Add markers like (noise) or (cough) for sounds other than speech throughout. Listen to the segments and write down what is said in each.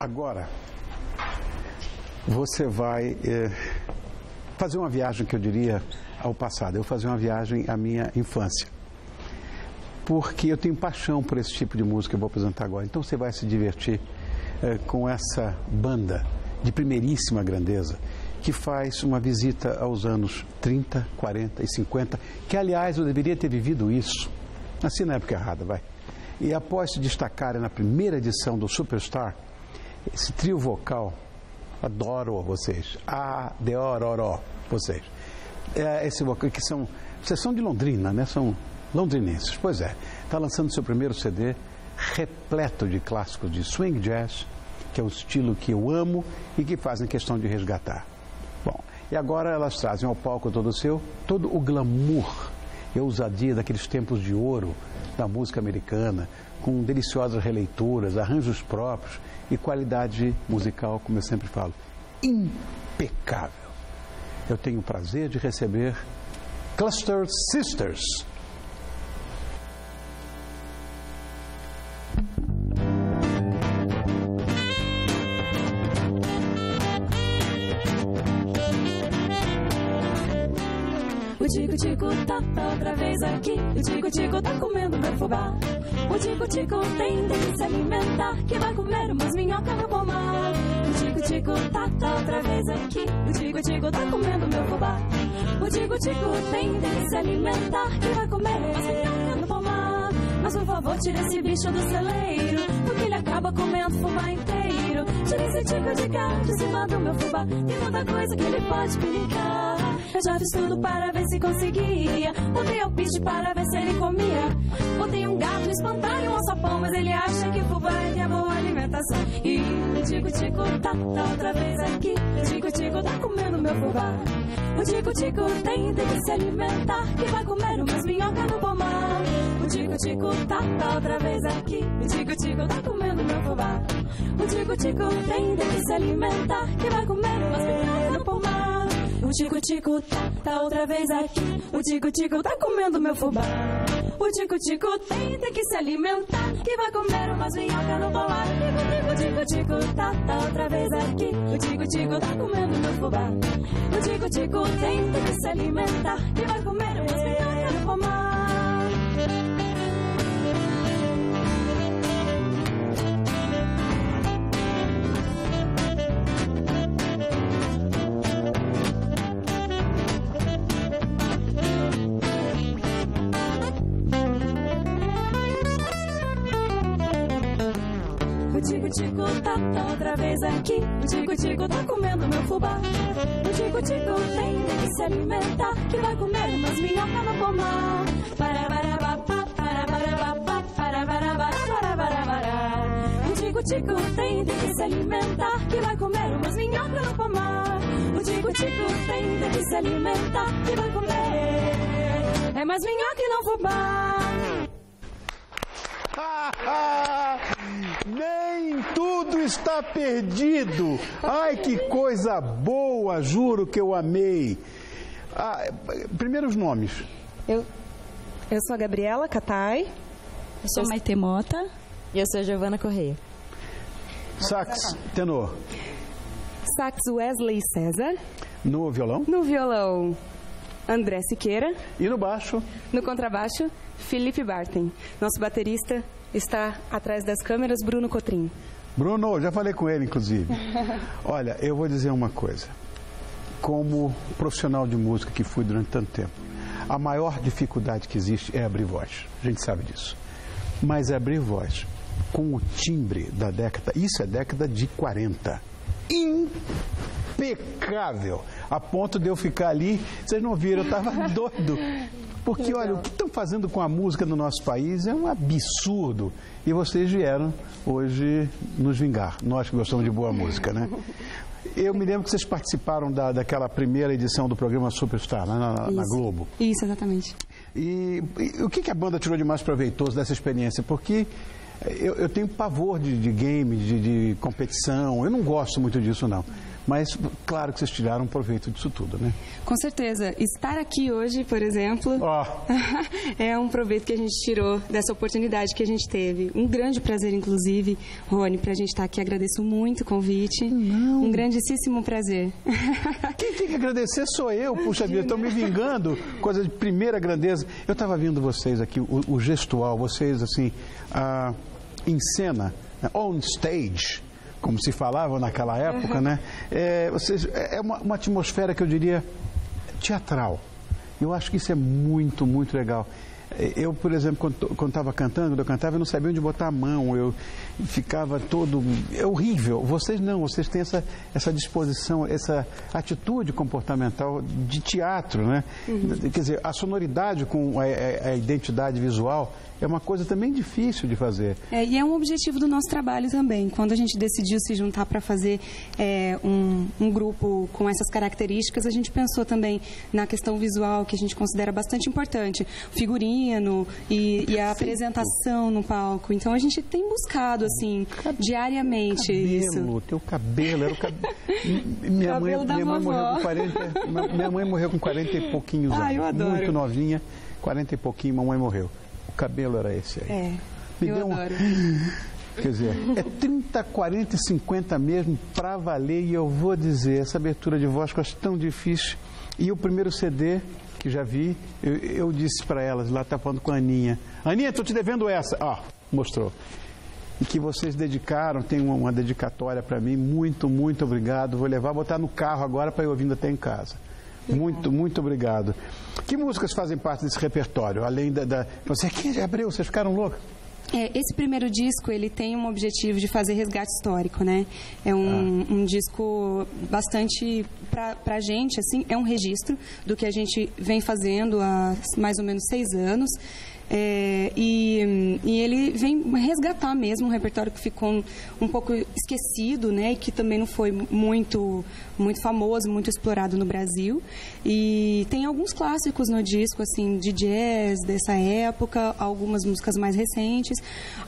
Agora, você vai é, fazer uma viagem que eu diria ao passado. Eu fazer uma viagem à minha infância. Porque eu tenho paixão por esse tipo de música que eu vou apresentar agora. Então você vai se divertir é, com essa banda de primeiríssima grandeza que faz uma visita aos anos 30, 40 e 50, que aliás eu deveria ter vivido isso. Nasci na época errada, vai. E após se destacarem na primeira edição do Superstar, esse trio vocal, adoro vocês, adoro vocês. É, esse vocal que são, vocês são de Londrina, né? São londrinenses. Pois é, está lançando seu primeiro CD repleto de clássicos de swing jazz, que é o estilo que eu amo e que fazem questão de resgatar. Bom, e agora elas trazem ao palco todo o seu, todo o glamour e a ousadia daqueles tempos de ouro da música americana, com deliciosas releituras, arranjos próprios e qualidade musical, como eu sempre falo, impecável. Eu tenho o prazer de receber Cluster Sisters. Tico-tico tá, tá outra vez aqui. O tico-tico tá comendo meu fubá. O tico-tico tem de se alimentar. Que vai comer umas minhocas no pomar. O tico-tico tá, tá outra vez aqui. O tico-tico tá comendo meu fubá. O tico-tico tem de se alimentar. Que vai comer umas minhocas no pomar. Mas por favor, tira esse bicho do celeiro. Porque ele acaba comendo fubá inteiro. Tira esse tico de cá de cima do meu fubá. Tem tanta coisa que ele pode pinicar. Eu já fiz tudo para ver se conseguia. Botei alpiste para ver se ele comia. Botei um gato no espantalho, um sapão, mas ele acha que fubá é que é boa alimentação. E tico-tico tá, tá outra vez aqui. O tico-tico tá comendo meu fubá. O tico-tico tem, que se alimentar. Que vai comer umas minhocas no pomar. O tico-tico tá, tá outra vez aqui. O tico-tico tá comendo meu fubá. O tico-tico tem, que se alimentar. Que vai comer umas minhocas no pomar. O tico-tico tá, outra vez aqui. O tico-tico tá comendo meu fubá. O tico-tico tem, tem que se alimentar. Que vai comer umas minhocas no pomar. O tico-tico tá, tá outra vez aqui. O tico-tico tá comendo meu fubá. O tico-tico tem, tem que se alimentar. Que vai comer umas minhocas no pomar. mas é aqui o tico-tico tá comendo meu fubá. O tico-tico tem que se alimentar, que vai comer umas minhocas no pomar. Parabarabapá, parabarabapá, para para. O tico-tico tem que se alimentar, que vai comer umas minhocas no pomar. O tico-tico tem que se alimentar, que vai comer. É mais minhoca e não fubá. Ah, ah. Nem tudo está perdido. Ai, que coisa boa, juro que eu amei. Ah, primeiro os nomes. Eu, eu sou a Gabriela Catai. Eu sou Maite Mota. E eu sou a Giovana Correia. Sax, tenor. Sax Wesley César. No violão. No violão, André Siqueira. E no baixo. No contrabaixo, Felipe Barten. Nosso baterista está atrás das câmeras, Bruno Cotrim. Bruno, já falei com ele, inclusive. (laughs) Olha, eu vou dizer uma coisa. Como profissional de música que fui durante tanto tempo, a maior dificuldade que existe é abrir voz. A gente sabe disso. Mas abrir voz com o timbre da década, isso é década de 40. Impecável. A ponto de eu ficar ali, vocês não viram, eu estava (laughs) doido. Porque, olha, o que estão fazendo com a música no nosso país é um absurdo. E vocês vieram hoje nos vingar, nós que gostamos de boa música, né? Eu me lembro que vocês participaram da, daquela primeira edição do programa Superstar, né, na, na, Globo. Isso, exatamente. E, e o que, que a banda tirou de mais proveitoso dessa experiência? Porque eu, eu tenho pavor de, de game, de, de competição, eu não gosto muito disso, não. Mas, claro que vocês tiraram proveito disso tudo, né? Com certeza. Estar aqui hoje, por exemplo, Ó, (laughs) é um proveito que a gente tirou dessa oportunidade que a gente teve. Um grande prazer, inclusive, Rony, pra gente estar aqui. Agradeço muito o convite. Um grandíssimo prazer. (laughs) quem tem que agradecer sou eu, puxa vida, estão me vingando, coisa de primeira grandeza. Eu estava vendo vocês aqui, o, o gestual, vocês assim, ah, em cena, né, on stage, como se falava naquela época, né? É, vocês, é uma, uma atmosfera que eu diria teatral. Eu acho que isso é muito, muito legal. Eu, por exemplo, quando estava cantando, quando eu cantava, eu não sabia onde botar a mão, eu ficava todo. É horrível. Vocês não, vocês têm essa, essa disposição, essa atitude comportamental de teatro, né? Quer dizer, a sonoridade com a, a- a identidade visual é uma coisa também difícil de fazer. É, e é um objetivo do nosso trabalho também. Quando a gente decidiu se juntar para fazer é, um, um grupo com essas características, a gente pensou também na questão visual, que a gente considera bastante importante. Figurino e, e a apresentação no palco. Então a gente tem buscado, assim, diariamente isso. cabelo, teu cabelo, era o (laughs) cabelo. Minha Cabelo mãe, da minha mãe morreu com 40. Minha mãe morreu com 40 e pouquinhos (laughs) Ah, anos. eu adoro. Muito novinha, 40 e pouquinho, mamãe morreu. O cabelo era esse aí. É, Me eu deu um- adoro. (laughs) Quer dizer, é 30, 40 e 50 mesmo pra valer. E eu vou dizer, essa abertura de voz que eu acho tão difícil. E o primeiro CD que já vi, eu, eu disse pra elas, lá tá falando com a Aninha. Aninha, tô te devendo essa. Ó, mostrou. E que vocês dedicaram, tem uma, uma dedicatória pra mim. Muito, muito obrigado. Vou levar, botar no carro agora para eu ouvindo até em casa. Muito, muito obrigado. Que músicas fazem parte desse repertório? Além da. da... Você que abriu, vocês ficaram loucos? É, esse primeiro disco ele tem um objetivo de fazer resgate histórico, né? É um, um disco bastante pra, pra gente assim é um registro do que a gente vem fazendo há mais ou menos seis anos. É, e, e ele vem resgatar mesmo um repertório que ficou um, um pouco esquecido, né? E que também não foi muito muito famoso, muito explorado no Brasil. E tem alguns clássicos no disco, assim, de jazz dessa época, algumas músicas mais recentes.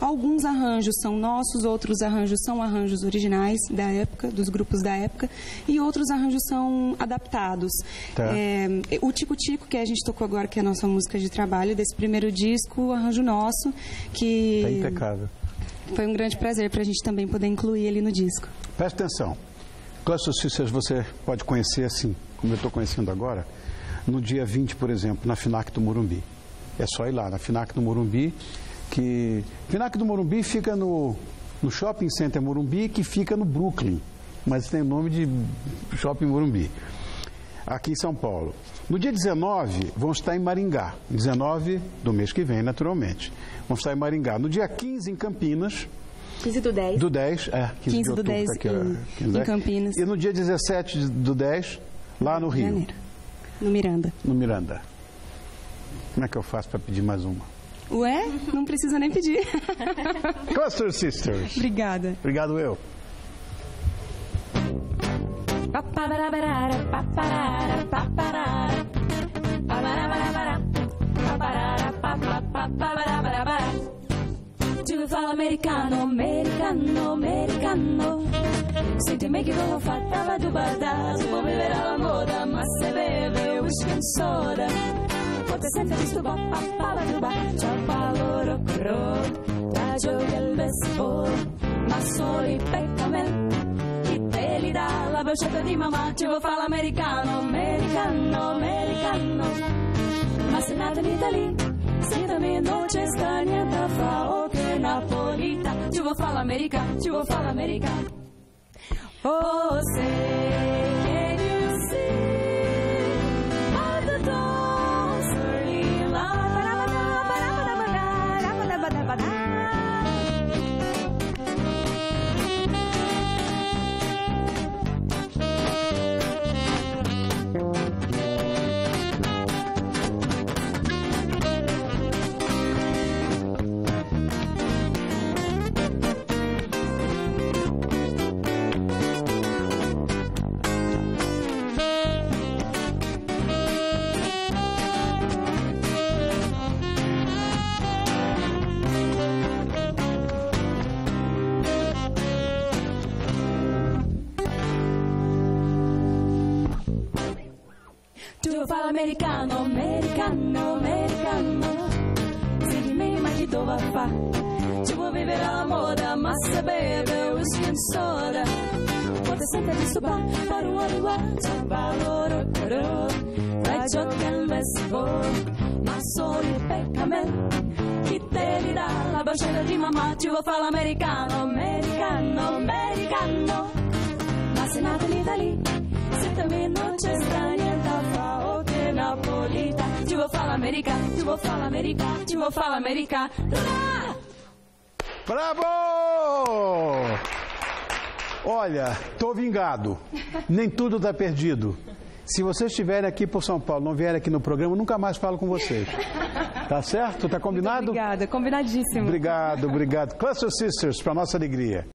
Alguns arranjos são nossos, outros arranjos são arranjos originais da época, dos grupos da época, e outros arranjos são adaptados. Tá. É, o Tico Tico, que a gente tocou agora, que é a nossa música de trabalho desse primeiro disco, o arranjo nosso, que Tá impecável. foi um grande prazer para a gente também poder incluir ele no disco. Presta atenção. Cluster Sisters você pode conhecer assim, como eu estou conhecendo agora, no dia 20, por exemplo, na FINAC do Morumbi. É só ir lá, na FINAC do Morumbi, que... FINAC do Morumbi fica no, no Shopping Center Morumbi, que fica no Brooklyn, mas tem o nome de Shopping Morumbi, aqui em São Paulo. No dia 19, vão estar em Maringá, 19 do mês que vem, naturalmente. Vão estar em Maringá. No dia 15, em Campinas, 15 do 10. do 10, é, 15, 15 de do outubro, 10 tá aqui, em- 15 em? Campinas. E no dia 17 de- do 10, lá no Rio, Janeiro. No Miranda. no Miranda. Como é que eu faço para pedir mais uma? Ué? Não precisa nem pedir. Cluster Sisters. (laughs) Obrigada. Obrigado eu. Tu fala americano, americano, americano. Sentimi che come fatta du badà, si può bere alla moda, ma se beve whisky and soda. Poate sente visto ba, pa, pa, ba, du, ba, ciao palo, rock, rock, da giochi al baseball, ma solo i peccamel la bocciata di mamma ci vuol fare l'americano americano americano. Ma se nata in Italia sentami non c'è sta niente a fa o che napolita. Ci vuol fare l'America ci vuol fare l'America oh say Vuoi fare l'americano, americano, americano. Ziggimi ma chi dove fa? Ci vuoi vivere la moda, massa beve, whisky and soda. Poate sempre di sto bar, paru arua, c'è valore, però. Fai ciò che il vespo, ma solo il peccamel Chi te li dà la bocetta di mamma? Ci vuoi fare l'americano, americano, americano. Ma se nata in Italia, se te non c'è fa Ci vuoi fare l'America, ci vuoi fare l'America, ci vuoi fare l'America Ra! Bravo! Olha, tô vingado. Nem tudo está perdido. Se vocês estiverem aqui por São Paulo, não vierem aqui no programa, nunca mais falo com vocês. Tá certo? Tá combinado? Obrigada, combinadíssimo. Obrigado, obrigado. Cluster Sisters, para nossa alegria.